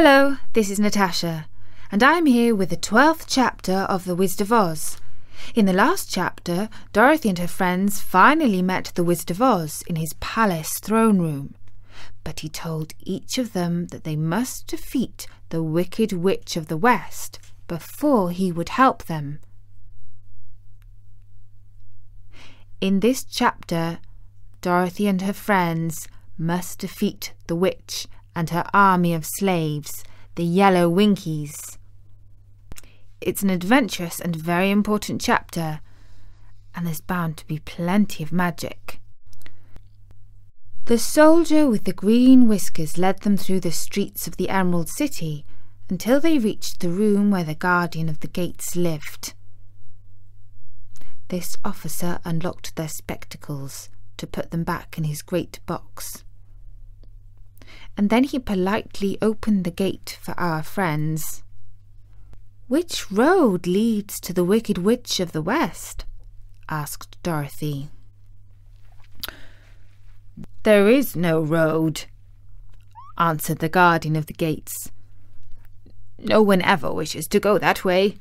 Hello, this is Natasha, and I'm here with the 12th chapter of The Wizard of Oz. In the last chapter, Dorothy and her friends finally met the Wizard of Oz in his palace throne room. But he told each of them that they must defeat the Wicked Witch of the West before he would help them. In this chapter, Dorothy and her friends must defeat the witch and her army of slaves, the Yellow Winkies. It's an adventurous and very important chapter, and there's bound to be plenty of magic. The soldier with the green whiskers led them through the streets of the Emerald City until they reached the room where the guardian of the gates lived. This officer unlocked their spectacles to put them back in his great box and then he politely opened the gate for our friends. Which road leads to the Wicked Witch of the West? asked Dorothy. There is no road, answered the guardian of the gates. No one ever wishes to go that way.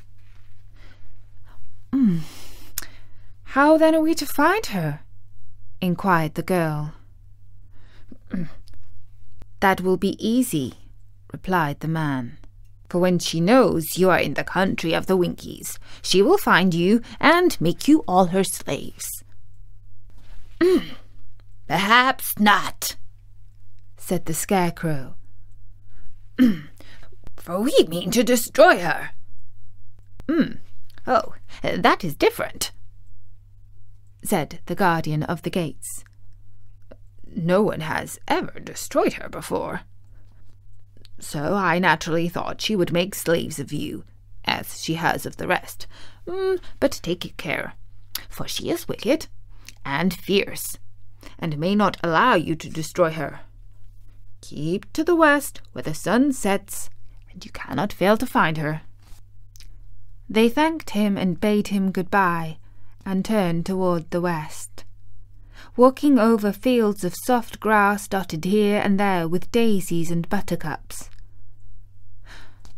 Mm. How then are we to find her? inquired the girl. That will be easy, replied the man. For when she knows you are in the country of the Winkies, she will find you and make you all her slaves. Perhaps not, said the Scarecrow. For we mean to destroy her. Mm. Oh, that is different, said the Guardian of the Gates. No one has ever destroyed her before. So I naturally thought she would make slaves of you, as she has of the rest. Mm, but take care, for she is wicked and fierce, and may not allow you to destroy her. Keep to the west where the sun sets, and you cannot fail to find her. They thanked him and bade him good-bye, and turned toward the west walking over fields of soft grass dotted here and there with daisies and buttercups.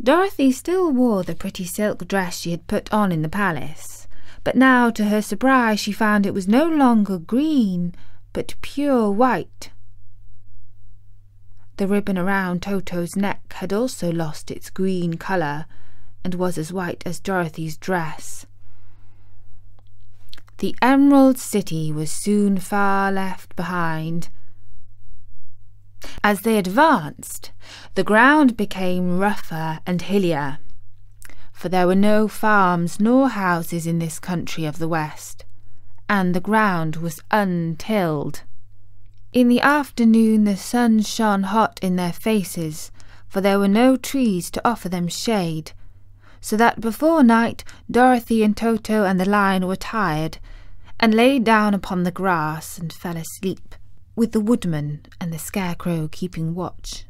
Dorothy still wore the pretty silk dress she had put on in the palace, but now to her surprise she found it was no longer green, but pure white. The ribbon around Toto's neck had also lost its green colour, and was as white as Dorothy's dress. The Emerald City was soon far left behind. As they advanced, the ground became rougher and hillier, for there were no farms nor houses in this country of the West, and the ground was untilled. In the afternoon the sun shone hot in their faces, for there were no trees to offer them shade, so that before night Dorothy and Toto and the lion were tired, and lay down upon the grass and fell asleep, with the woodman and the scarecrow keeping watch.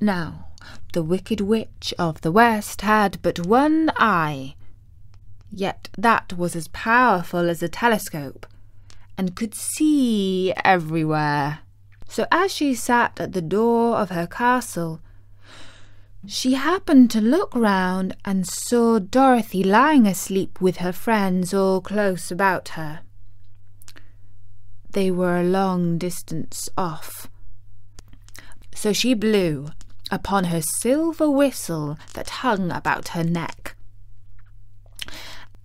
Now, the wicked witch of the west had but one eye, yet that was as powerful as a telescope, and could see everywhere. So as she sat at the door of her castle, she happened to look round and saw Dorothy lying asleep with her friends all close about her. They were a long distance off. So she blew upon her silver whistle that hung about her neck.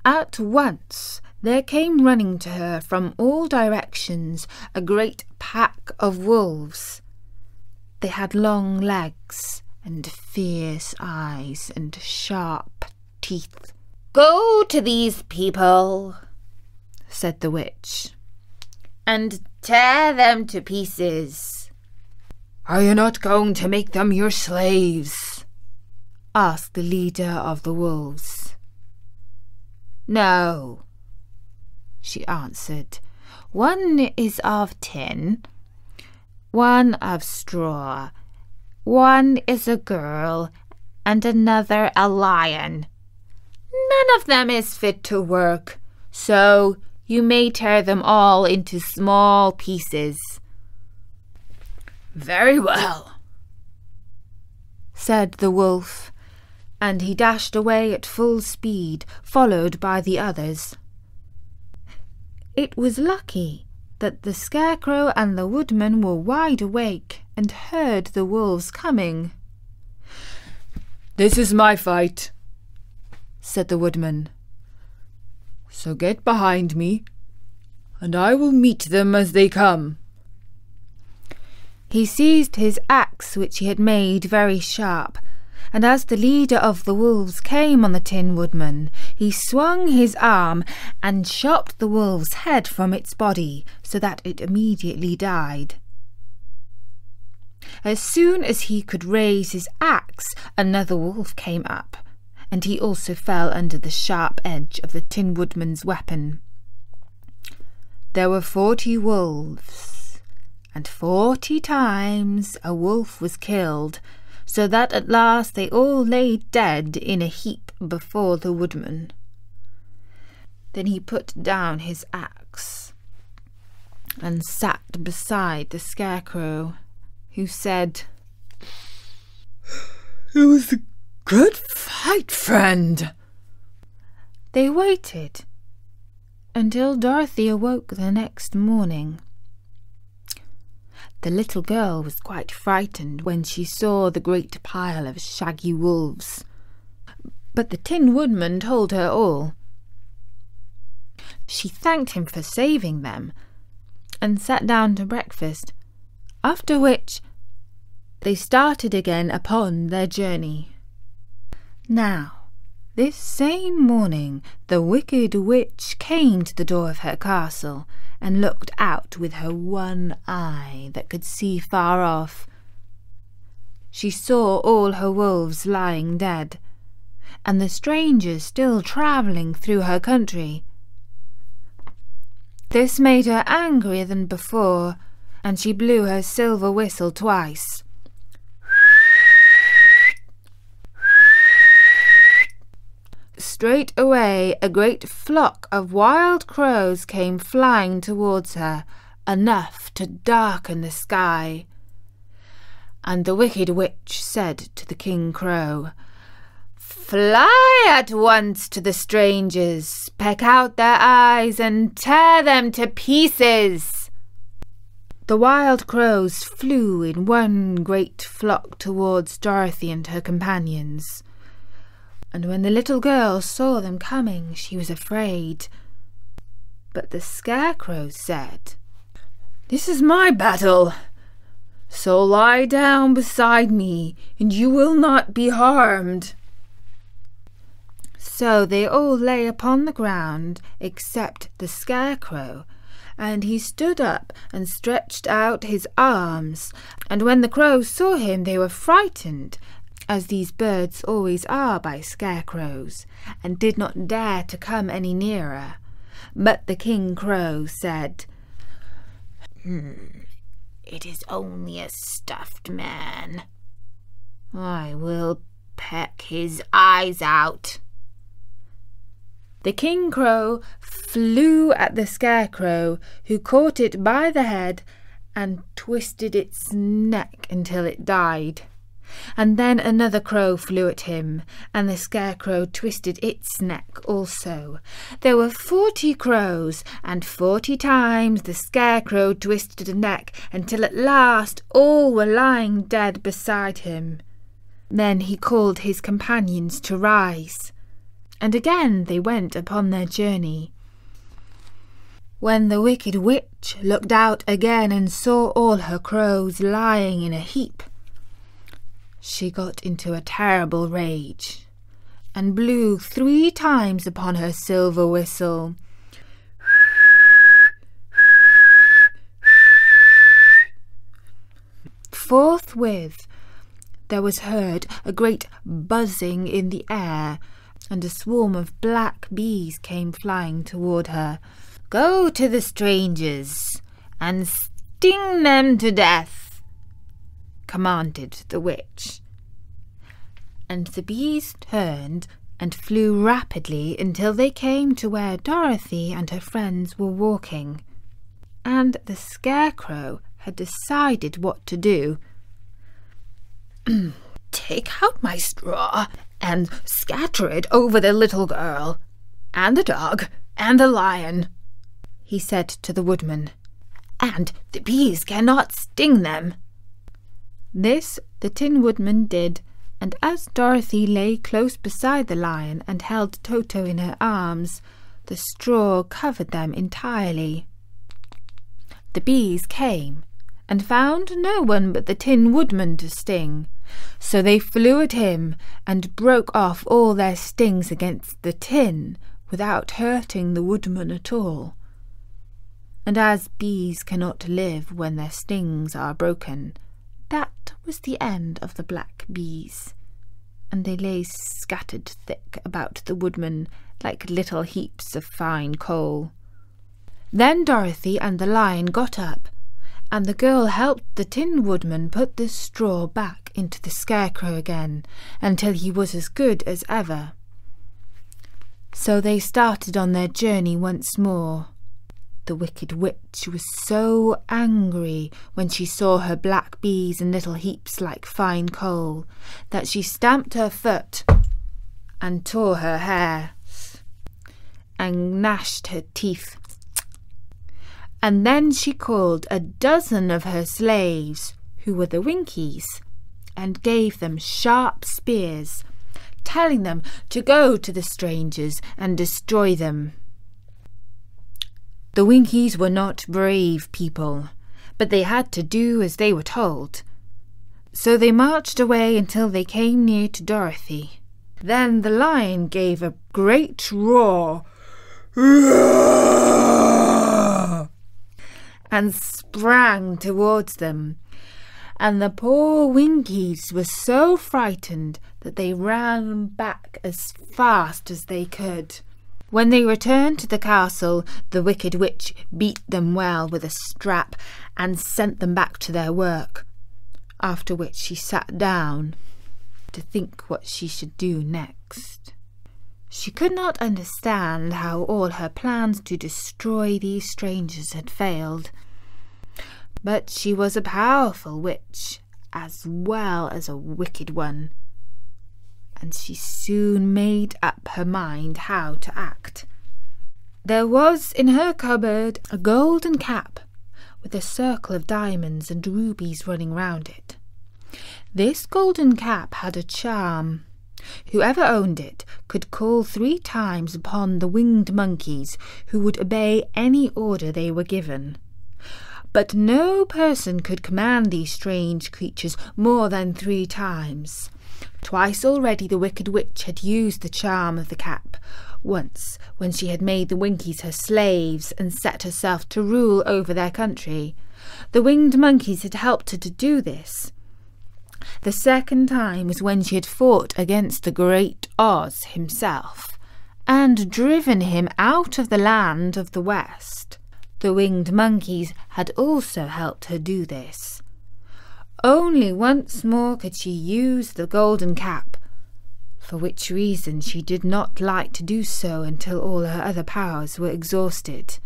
At once there came running to her from all directions a great pack of wolves. They had long legs and fierce eyes and sharp teeth. Go to these people, said the witch and tear them to pieces. Are you not going to make them your slaves? asked the leader of the wolves. No, she answered. One is of tin, one of straw, one is a girl, and another a lion. None of them is fit to work, so you may tear them all into small pieces. Very well, said the wolf, and he dashed away at full speed, followed by the others. It was lucky that the Scarecrow and the Woodman were wide awake and heard the wolves coming. This is my fight, said the Woodman. So get behind me, and I will meet them as they come. He seized his axe, which he had made very sharp, and as the leader of the wolves came on the Tin Woodman, he swung his arm and chopped the wolf's head from its body, so that it immediately died. As soon as he could raise his axe, another wolf came up, and he also fell under the sharp edge of the Tin Woodman's weapon. There were forty wolves, and forty times a wolf was killed, so that at last they all lay dead in a heap before the woodman. Then he put down his axe and sat beside the scarecrow, who said, It was a good fight, friend. They waited until Dorothy awoke the next morning. The little girl was quite frightened when she saw the great pile of shaggy wolves. But the Tin Woodman told her all. She thanked him for saving them and sat down to breakfast, after which they started again upon their journey. Now, this same morning the wicked witch came to the door of her castle and looked out with her one eye that could see far off. She saw all her wolves lying dead, and the strangers still travelling through her country. This made her angrier than before, and she blew her silver whistle twice. Straight away a great flock of wild crows came flying towards her, enough to darken the sky. And the wicked witch said to the King Crow, Fly at once to the strangers, peck out their eyes, and tear them to pieces. The wild crows flew in one great flock towards Dorothy and her companions and when the little girl saw them coming, she was afraid. But the Scarecrow said, This is my battle, so lie down beside me, and you will not be harmed. So they all lay upon the ground except the Scarecrow, and he stood up and stretched out his arms, and when the crows saw him they were frightened as these birds always are by scarecrows, and did not dare to come any nearer. But the King Crow said, Hmm, it is only a stuffed man. I will peck his eyes out. The King Crow flew at the Scarecrow, who caught it by the head and twisted its neck until it died. And then another crow flew at him, and the scarecrow twisted its neck also. There were forty crows, and forty times the scarecrow twisted a neck, until at last all were lying dead beside him. Then he called his companions to rise, and again they went upon their journey. When the wicked witch looked out again and saw all her crows lying in a heap, she got into a terrible rage and blew three times upon her silver whistle. Forthwith there was heard a great buzzing in the air, and a swarm of black bees came flying toward her. Go to the strangers and sting them to death commanded the witch. And the bees turned and flew rapidly until they came to where Dorothy and her friends were walking. And the Scarecrow had decided what to do. take out my straw and scatter it over the little girl, and the dog, and the lion, he said to the woodman, and the bees cannot sting them. This the Tin Woodman did, and as Dorothy lay close beside the lion and held Toto in her arms, the straw covered them entirely. The bees came and found no one but the Tin Woodman to sting, so they flew at him and broke off all their stings against the tin without hurting the woodman at all. And as bees cannot live when their stings are broken, that was the end of the black bees, and they lay scattered thick about the woodman like little heaps of fine coal. Then Dorothy and the lion got up, and the girl helped the Tin Woodman put the straw back into the scarecrow again until he was as good as ever. So they started on their journey once more. The wicked witch was so angry when she saw her black bees in little heaps like fine coal that she stamped her foot and tore her hair and gnashed her teeth. And then she called a dozen of her slaves, who were the Winkies, and gave them sharp spears, telling them to go to the strangers and destroy them. The Winkies were not brave people, but they had to do as they were told. So they marched away until they came near to Dorothy. Then the lion gave a great roar and sprang towards them. And the poor Winkies were so frightened that they ran back as fast as they could. When they returned to the castle, the wicked witch beat them well with a strap and sent them back to their work, after which she sat down to think what she should do next. She could not understand how all her plans to destroy these strangers had failed. But she was a powerful witch as well as a wicked one, and she soon made up her mind how to act. There was in her cupboard a golden cap with a circle of diamonds and rubies running round it. This golden cap had a charm. Whoever owned it could call three times upon the winged monkeys who would obey any order they were given. But no person could command these strange creatures more than three times. Twice already the wicked witch had used the charm of the cap. Once, when she had made the Winkies her slaves and set herself to rule over their country. The winged monkeys had helped her to do this. The second time was when she had fought against the great Oz himself and driven him out of the land of the West. The winged monkeys had also helped her do this. Only once more could she use the golden cap, for which reason she did not like to do so until all her other powers were exhausted.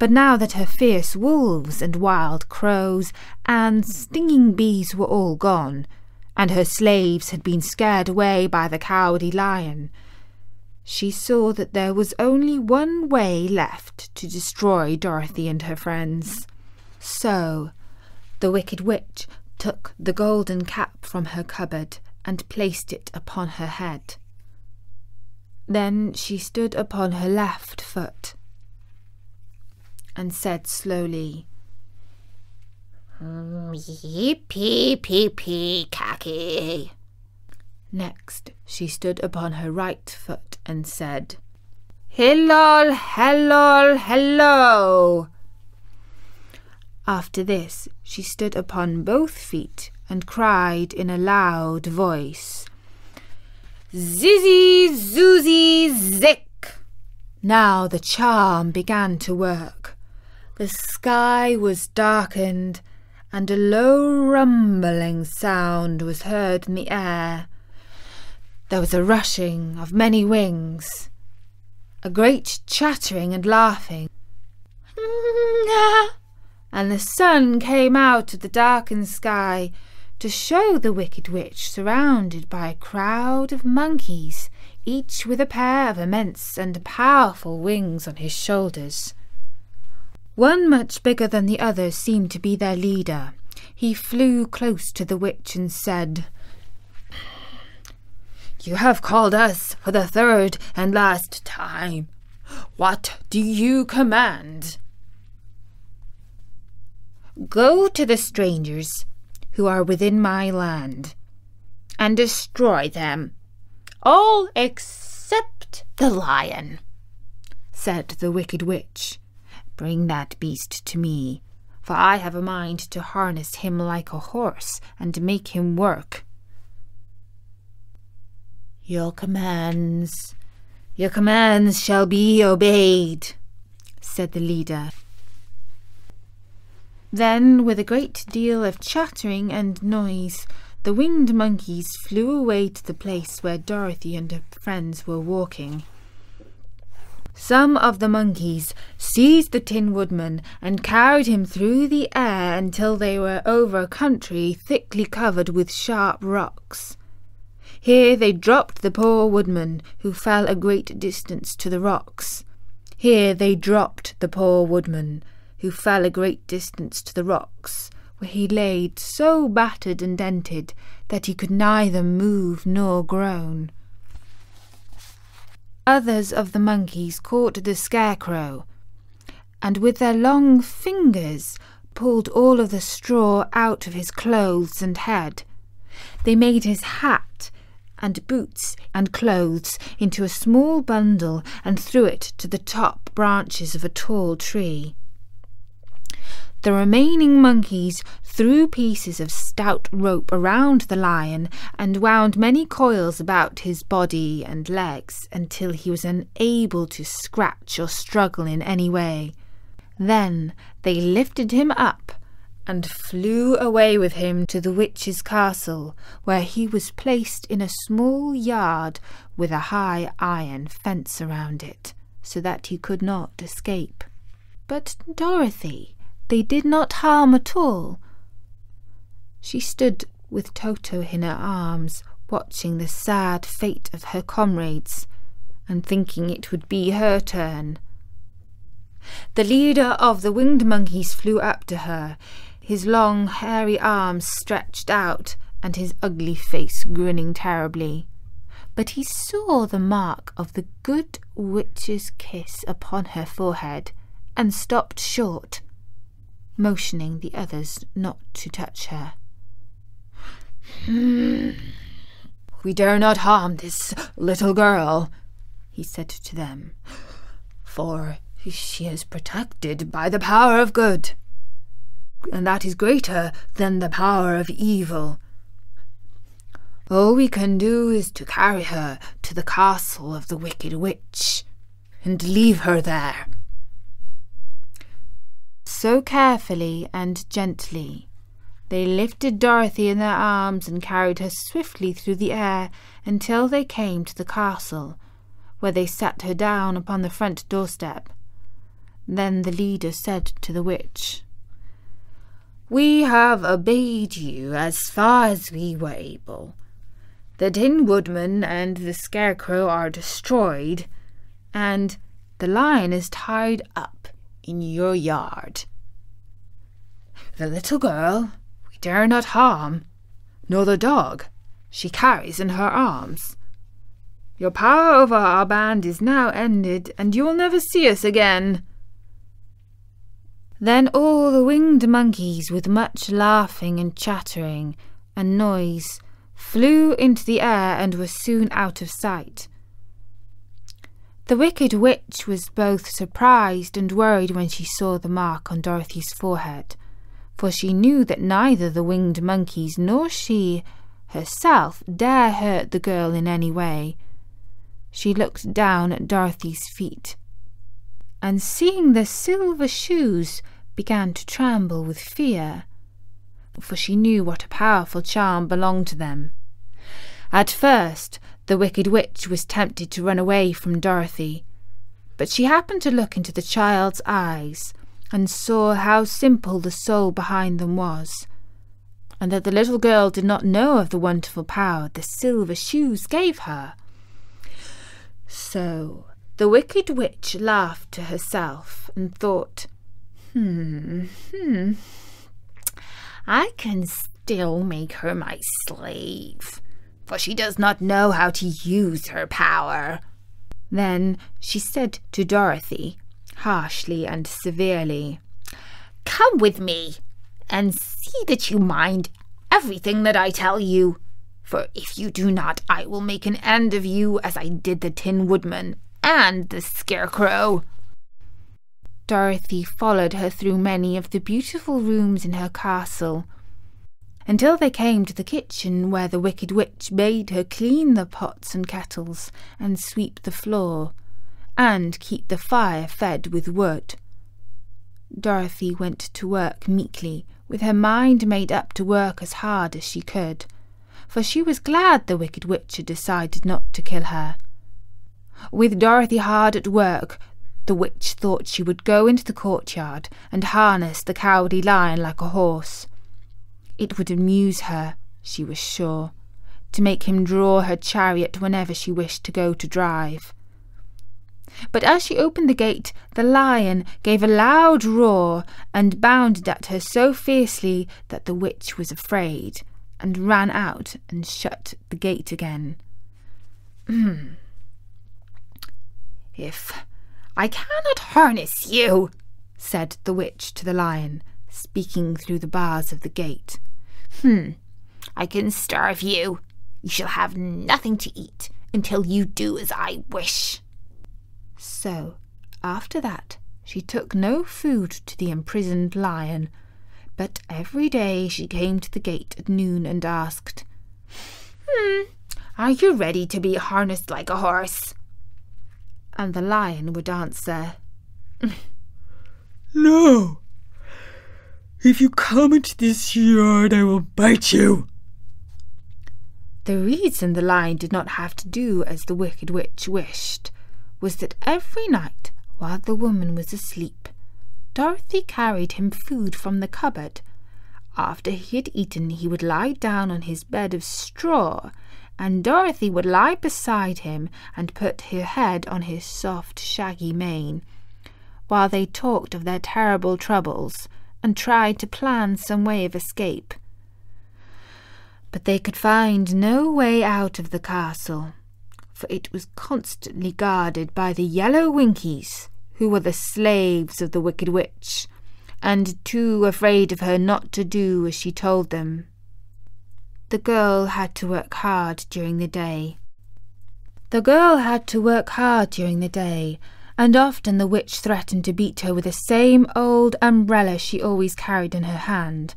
But now that her fierce wolves and wild crows and stinging bees were all gone, and her slaves had been scared away by the cowardly lion, she saw that there was only one way left to destroy Dorothy and her friends. So the wicked witch took the golden cap from her cupboard and placed it upon her head. Then she stood upon her left foot and said slowly, pee cacky. Next, she stood upon her right foot and said, Hillol, hellol, hello. After this, she stood upon both feet and cried in a loud voice, Zizzy, zoozy, zick. Now the charm began to work. The sky was darkened, and a low rumbling sound was heard in the air. There was a rushing of many wings, a great chattering and laughing. And the sun came out of the darkened sky to show the Wicked Witch surrounded by a crowd of monkeys, each with a pair of immense and powerful wings on his shoulders. One much bigger than the others seemed to be their leader. He flew close to the witch and said, You have called us for the third and last time. What do you command? Go to the strangers who are within my land and destroy them, all except the lion, said the wicked witch. Bring that beast to me, for I have a mind to harness him like a horse and make him work. Your commands, your commands shall be obeyed, said the leader. Then, with a great deal of chattering and noise, the winged monkeys flew away to the place where Dorothy and her friends were walking. Some of the monkeys seized the Tin Woodman and carried him through the air until they were over a country thickly covered with sharp rocks. Here they dropped the poor woodman, who fell a great distance to the rocks. Here they dropped the poor woodman, who fell a great distance to the rocks, where he lay so battered and dented that he could neither move nor groan. Others of the monkeys caught the scarecrow, and with their long fingers pulled all of the straw out of his clothes and head. They made his hat and boots and clothes into a small bundle and threw it to the top branches of a tall tree. The remaining monkeys threw pieces of stout rope around the lion and wound many coils about his body and legs until he was unable to scratch or struggle in any way. Then they lifted him up and flew away with him to the witch's castle, where he was placed in a small yard with a high iron fence around it, so that he could not escape. But Dorothy they did not harm at all. She stood with Toto in her arms, watching the sad fate of her comrades, and thinking it would be her turn. The leader of the winged monkeys flew up to her, his long, hairy arms stretched out, and his ugly face grinning terribly. But he saw the mark of the good witch's kiss upon her forehead, and stopped short motioning the others not to touch her. Hmm. We dare not harm this little girl, he said to them, for she is protected by the power of good, and that is greater than the power of evil. All we can do is to carry her to the castle of the Wicked Witch and leave her there so carefully and gently. They lifted Dorothy in their arms and carried her swiftly through the air until they came to the castle, where they sat her down upon the front doorstep. Then the leader said to the witch, We have obeyed you as far as we were able. The Tin Woodman and the Scarecrow are destroyed, and the lion is tied up in your yard. The little girl we dare not harm, nor the dog she carries in her arms. Your power over our band is now ended, and you will never see us again. Then all the winged monkeys, with much laughing and chattering and noise, flew into the air and were soon out of sight. The wicked witch was both surprised and worried when she saw the mark on Dorothy's forehead for she knew that neither the winged monkeys nor she herself dare hurt the girl in any way. She looked down at Dorothy's feet, and seeing the silver shoes, began to tremble with fear, for she knew what a powerful charm belonged to them. At first, the wicked witch was tempted to run away from Dorothy, but she happened to look into the child's eyes and saw how simple the soul behind them was. and that the little girl did not know of the wonderful power the silver shoes gave her. So the wicked witch laughed to herself and thought, Hmm, hmm, I can still make her my slave, for she does not know how to use her power. Then she said to Dorothy, harshly and severely, Come with me and see that you mind everything that I tell you. For if you do not, I will make an end of you as I did the Tin Woodman and the Scarecrow. Dorothy followed her through many of the beautiful rooms in her castle, until they came to the kitchen where the Wicked Witch bade her clean the pots and kettles and sweep the floor, and keep the fire fed with wood. Dorothy went to work meekly, with her mind made up to work as hard as she could, for she was glad the Wicked Witch had decided not to kill her. With Dorothy hard at work, the witch thought she would go into the courtyard and harness the cowardly lion like a horse. It would amuse her, she was sure, to make him draw her chariot whenever she wished to go to drive. But as she opened the gate, the lion gave a loud roar and bounded at her so fiercely that the witch was afraid and ran out and shut the gate again. Hmm. if I cannot harness you, said the witch to the lion, speaking through the bars of the gate. Hmm, I can starve you. You shall have nothing to eat until you do as I wish. So, after that, she took no food to the imprisoned lion, but every day she came to the gate at noon and asked, Hmm, are you ready to be harnessed like a horse? And the lion would answer, No. If you come into this yard, I will bite you. The reason the lion did not have to do as the wicked witch wished was that every night, while the woman was asleep, Dorothy carried him food from the cupboard. After he had eaten, he would lie down on his bed of straw, and Dorothy would lie beside him and put her head on his soft, shaggy mane, while they talked of their terrible troubles and tried to plan some way of escape. But they could find no way out of the castle for it was constantly guarded by the yellow Winkies, who were the slaves of the Wicked Witch, and too afraid of her not to do as she told them. The girl had to work hard during the day. The girl had to work hard during the day, and often the witch threatened to beat her with the same old umbrella she always carried in her hand.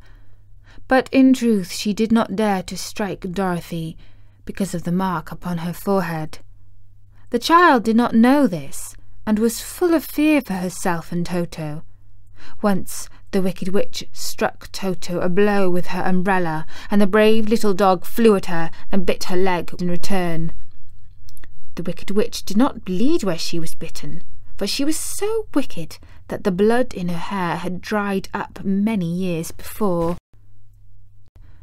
But in truth she did not dare to strike Dorothy, because of the mark upon her forehead. The child did not know this, and was full of fear for herself and Toto. Once the wicked witch struck Toto a blow with her umbrella, and the brave little dog flew at her and bit her leg in return. The wicked witch did not bleed where she was bitten, for she was so wicked that the blood in her hair had dried up many years before.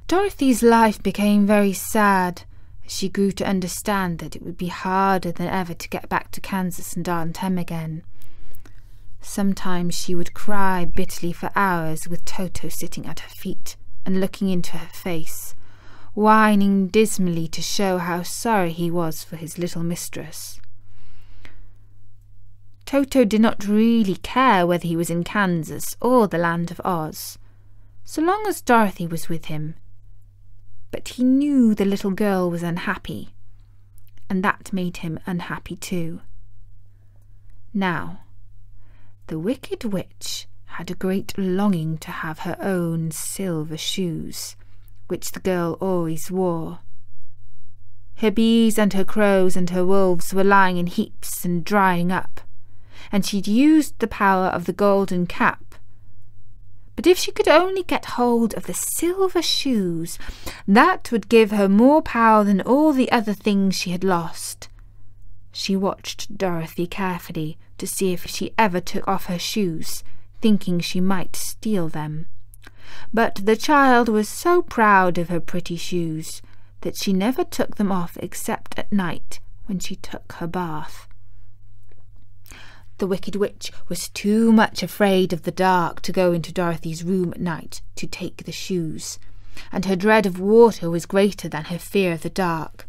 Dorothy's life became very sad as she grew to understand that it would be harder than ever to get back to Kansas and Aunt Em again. Sometimes she would cry bitterly for hours with Toto sitting at her feet and looking into her face, whining dismally to show how sorry he was for his little mistress. Toto did not really care whether he was in Kansas or the land of Oz. So long as Dorothy was with him, but he knew the little girl was unhappy, and that made him unhappy too. Now, the wicked witch had a great longing to have her own silver shoes, which the girl always wore. Her bees and her crows and her wolves were lying in heaps and drying up, and she'd used the power of the golden cap but if she could only get hold of the silver shoes, that would give her more power than all the other things she had lost. She watched Dorothy carefully to see if she ever took off her shoes, thinking she might steal them. but the child was so proud of her pretty shoes that she never took them off except at night when she took her bath. The Wicked Witch was too much afraid of the dark to go into Dorothy's room at night to take the shoes, and her dread of water was greater than her fear of the dark,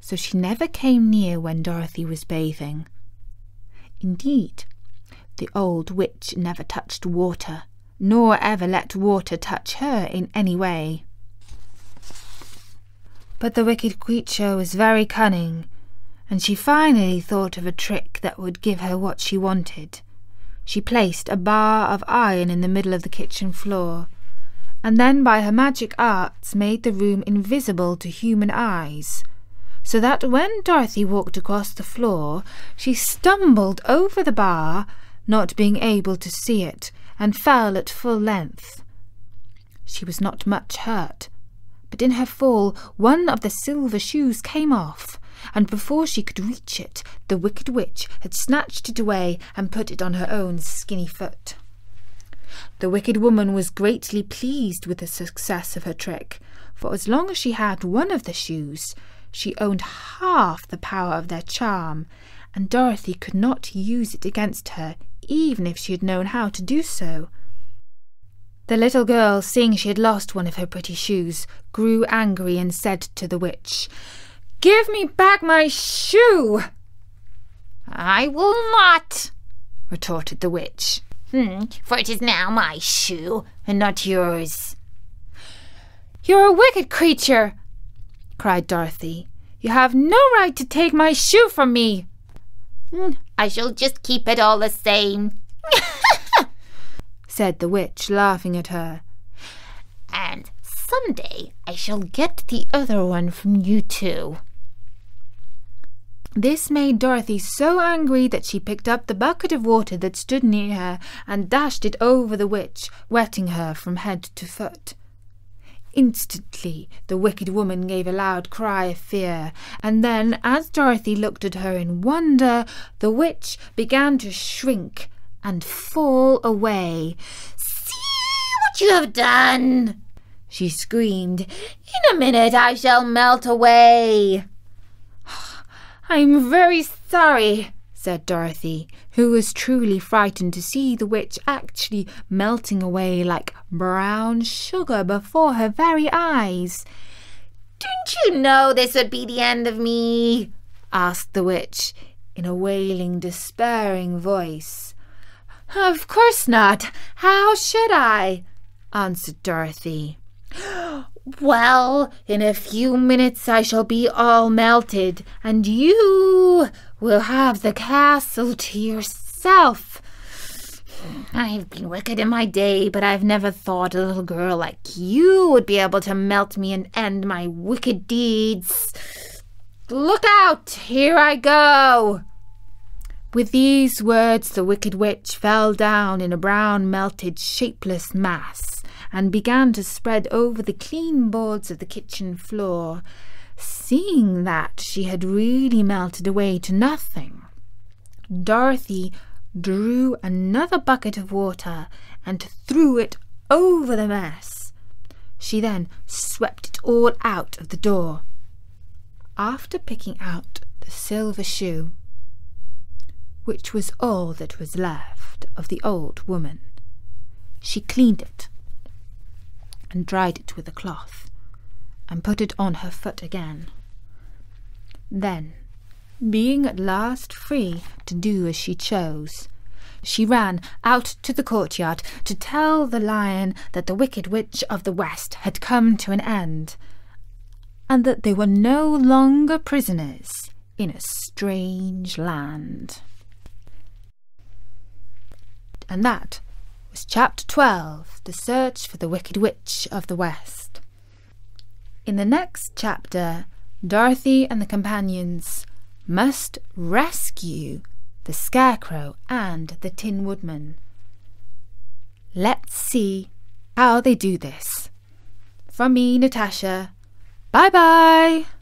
so she never came near when Dorothy was bathing. Indeed, the old witch never touched water, nor ever let water touch her in any way. But the wicked creature was very cunning, and she finally thought of a trick that would give her what she wanted. She placed a bar of iron in the middle of the kitchen floor, and then by her magic arts made the room invisible to human eyes, so that when Dorothy walked across the floor, she stumbled over the bar, not being able to see it, and fell at full length. She was not much hurt, but in her fall one of the silver shoes came off, and before she could reach it, the wicked witch had snatched it away and put it on her own skinny foot. The wicked woman was greatly pleased with the success of her trick, for as long as she had one of the shoes, she owned half the power of their charm, and Dorothy could not use it against her, even if she had known how to do so. The little girl, seeing she had lost one of her pretty shoes, grew angry and said to the witch, Give me back my shoe! I will not, retorted the witch. Hmm, for it is now my shoe, and not yours. You're a wicked creature, cried Dorothy. You have no right to take my shoe from me. Hmm, I shall just keep it all the same. said the witch, laughing at her. And some day I shall get the other one from you too. This made Dorothy so angry that she picked up the bucket of water that stood near her and dashed it over the witch, wetting her from head to foot. Instantly the wicked woman gave a loud cry of fear, and then, as Dorothy looked at her in wonder, the witch began to shrink and fall away. See what you have done! she screamed. In a minute I shall melt away. I'm very sorry, said Dorothy, who was truly frightened to see the witch actually melting away like brown sugar before her very eyes. Didn't you know this would be the end of me? asked the witch in a wailing, despairing voice. Of course not. How should I? answered Dorothy. Well, in a few minutes I shall be all melted, and you will have the castle to yourself. I've been wicked in my day, but I've never thought a little girl like you would be able to melt me and end my wicked deeds. Look out! Here I go! With these words, the wicked witch fell down in a brown, melted, shapeless mass and began to spread over the clean boards of the kitchen floor, seeing that she had really melted away to nothing. Dorothy drew another bucket of water and threw it over the mess. She then swept it all out of the door. After picking out the silver shoe, which was all that was left of the old woman. She cleaned it and dried it with a cloth and put it on her foot again. Then, being at last free to do as she chose, she ran out to the courtyard to tell the lion that the wicked witch of the west had come to an end, and that they were no longer prisoners in a strange land. And that was Chapter 12 The Search for the Wicked Witch of the West. In the next chapter, Dorothy and the companions must rescue the Scarecrow and the Tin Woodman. Let's see how they do this. From me, Natasha. Bye bye!